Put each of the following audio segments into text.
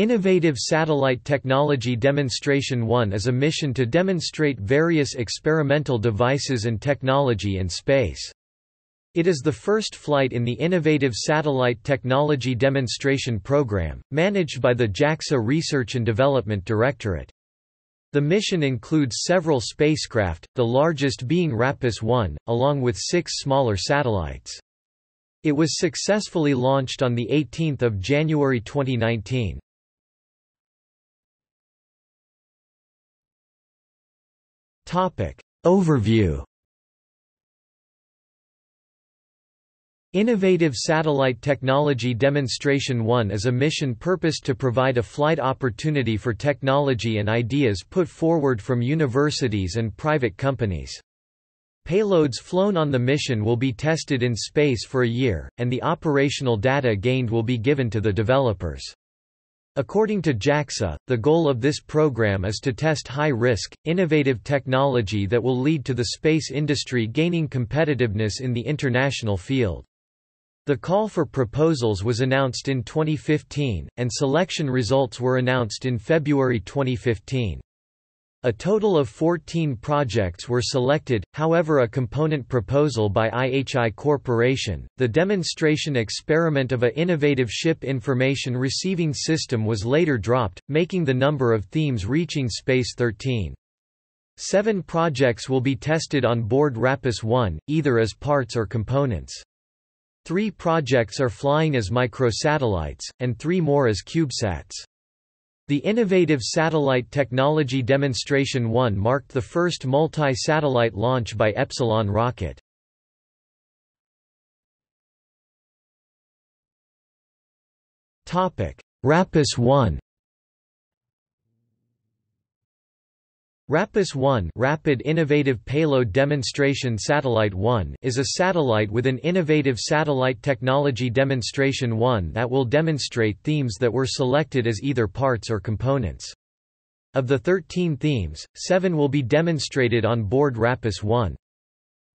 Innovative Satellite Technology Demonstration 1 is a mission to demonstrate various experimental devices and technology in space. It is the first flight in the Innovative Satellite Technology Demonstration Program, managed by the JAXA Research and Development Directorate. The mission includes several spacecraft, the largest being RAPIS-1, along with six smaller satellites. It was successfully launched on 18 January 2019. Overview Innovative Satellite Technology Demonstration 1 is a mission purposed to provide a flight opportunity for technology and ideas put forward from universities and private companies. Payloads flown on the mission will be tested in space for a year, and the operational data gained will be given to the developers. According to JAXA, the goal of this program is to test high-risk, innovative technology that will lead to the space industry gaining competitiveness in the international field. The call for proposals was announced in 2015, and selection results were announced in February 2015. A total of 14 projects were selected, however a component proposal by IHI Corporation, the demonstration experiment of a innovative ship information receiving system was later dropped, making the number of themes reaching space 13. Seven projects will be tested on board RAPIS-1, either as parts or components. Three projects are flying as microsatellites, and three more as CubeSats. The Innovative Satellite Technology Demonstration 1 marked the first multi-satellite launch by Epsilon rocket. RAPIS-1 RAPIS-1 Rapid Innovative Payload Demonstration Satellite 1 is a satellite with an innovative satellite technology demonstration 1 that will demonstrate themes that were selected as either parts or components. Of the 13 themes, 7 will be demonstrated on board RAPIS-1.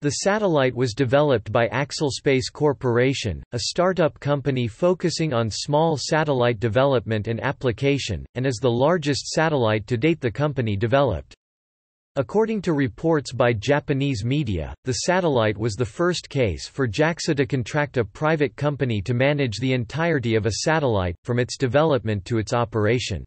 The satellite was developed by Axel Space Corporation, a startup company focusing on small satellite development and application, and is the largest satellite to date the company developed. According to reports by Japanese media, the satellite was the first case for JAXA to contract a private company to manage the entirety of a satellite, from its development to its operation.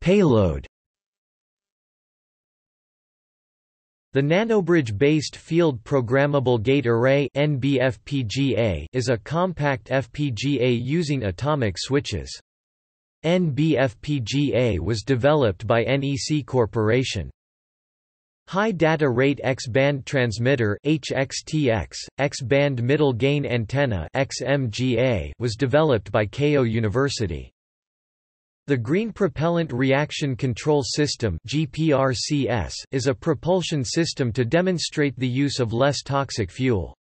Payload The nanobridge-based Field Programmable Gate Array is a compact FPGA using atomic switches. NBFPGA was developed by NEC Corporation. High Data Rate X-band Transmitter HXTX, X-band Middle Gain Antenna XMGA was developed by Keio University. The Green Propellant Reaction Control System GPRCS is a propulsion system to demonstrate the use of less toxic fuel.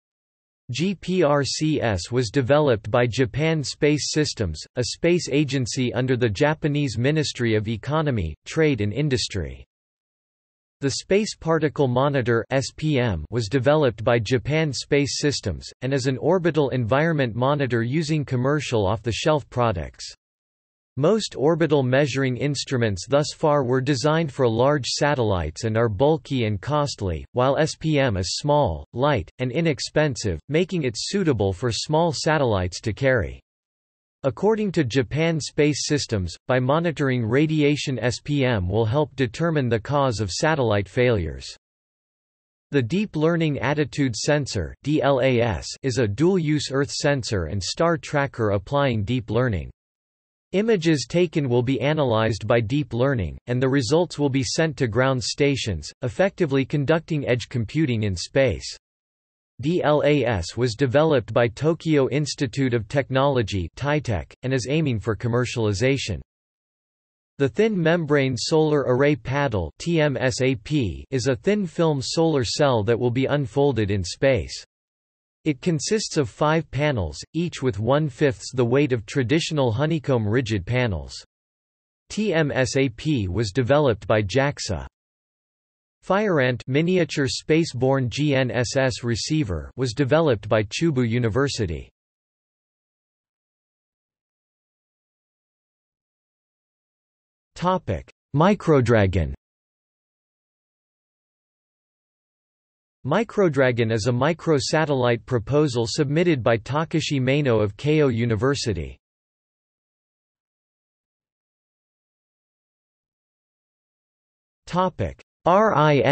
GPRCS was developed by Japan Space Systems, a space agency under the Japanese Ministry of Economy, Trade and Industry. The Space Particle Monitor (SPM) was developed by Japan Space Systems and is an orbital environment monitor using commercial off-the-shelf products. Most orbital measuring instruments thus far were designed for large satellites and are bulky and costly, while SPM is small, light, and inexpensive, making it suitable for small satellites to carry. According to Japan Space Systems, by monitoring radiation SPM will help determine the cause of satellite failures. The Deep Learning Attitude Sensor is a dual-use Earth sensor and star tracker applying deep learning. Images taken will be analyzed by deep learning, and the results will be sent to ground stations, effectively conducting edge computing in space. DLAS was developed by Tokyo Institute of Technology and is aiming for commercialization. The Thin Membrane Solar Array Paddle is a thin film solar cell that will be unfolded in space. It consists of five panels, each with one-fifths the weight of traditional honeycomb rigid panels. TMSAP was developed by JAXA. FireAnt miniature space-borne GNSS receiver was developed by Chubu University. Topic: Microdragon. Microdragon is a microsatellite proposal submitted by Takashi Maeno of Keio University. RISESAT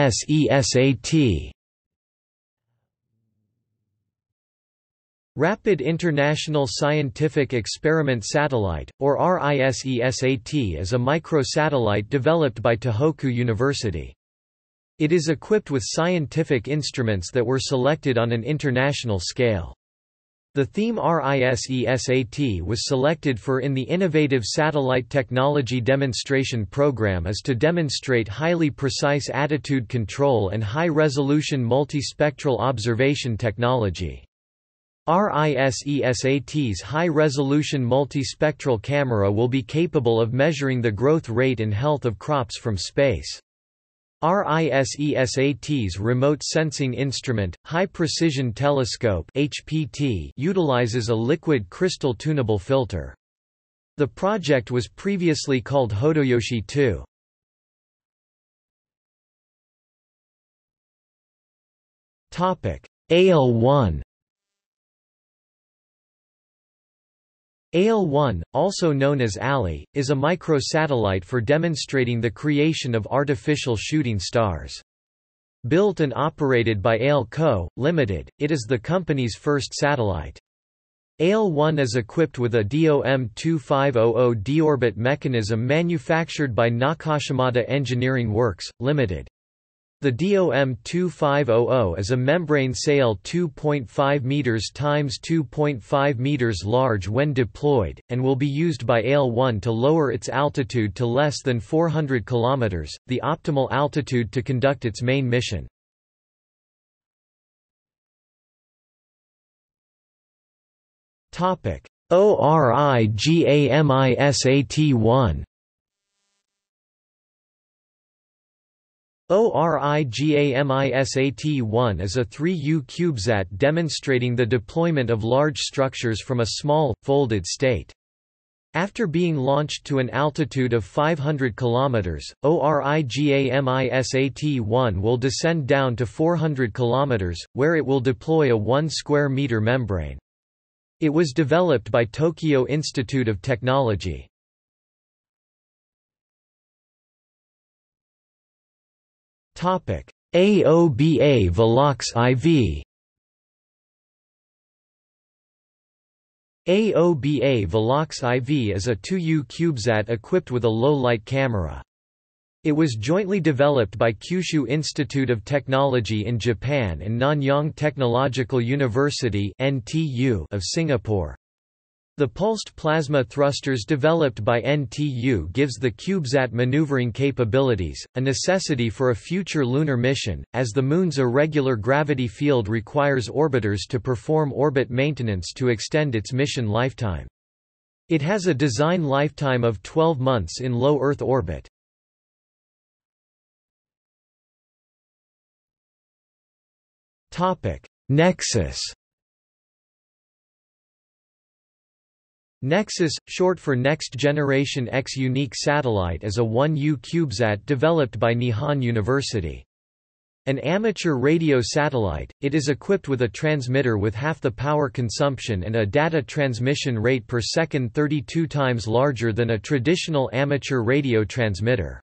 Rapid International Scientific Experiment Satellite, or RISESAT is a microsatellite developed by Tohoku University. It is equipped with scientific instruments that were selected on an international scale. The theme RISESAT was selected for in the Innovative Satellite Technology Demonstration Program is to demonstrate highly precise attitude control and high-resolution multispectral observation technology. RISESAT's high-resolution multispectral camera will be capable of measuring the growth rate and health of crops from space. RISESAT's remote sensing instrument, High Precision Telescope HPT, utilizes a liquid crystal tunable filter. The project was previously called Hodoyoshi 2. ALE-1 ALE-1, also known as ALI, is a microsatellite for demonstrating the creation of artificial shooting stars. Built and operated by AL Co., Ltd., it is the company's first satellite. ALE-1 is equipped with a DOM-2500 deorbit mechanism manufactured by Nakashimada Engineering Works, Ltd. The DOM-2500 is a membrane sail 2.5 meters times 2.5 meters large when deployed, and will be used by ALE-1 to lower its altitude to less than 400 km, the optimal altitude to conduct its main mission. ORIGAMISAT-1 ORIGAMISAT-1 is a 3U CubeSat demonstrating the deployment of large structures from a small, folded state. After being launched to an altitude of 500 km, ORIGAMISAT-1 will descend down to 400 km, where it will deploy a 1 square meter membrane. It was developed by Tokyo Institute of Technology. AOBA Velox IV AOBA Velox IV is a 2U CubeSat equipped with a low-light camera. It was jointly developed by Kyushu Institute of Technology in Japan and Nanyang Technological University of Singapore. The pulsed plasma thrusters developed by NTU gives the CubeSat maneuvering capabilities, a necessity for a future lunar mission, as the Moon's irregular gravity field requires orbiters to perform orbit maintenance to extend its mission lifetime. It has a design lifetime of 12 months in low Earth orbit. Nexus Nexus, short for Next Generation X Unique Satellite is a 1U CubeSat developed by Nihon University. An amateur radio satellite, it is equipped with a transmitter with half the power consumption and a data transmission rate per second 32 times larger than a traditional amateur radio transmitter.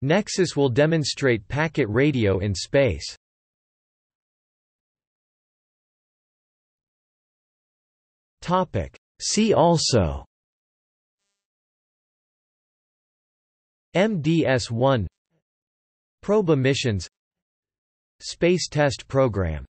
Nexus will demonstrate packet radio in space. Topic See also MDS-1 Proba missions Space Test Program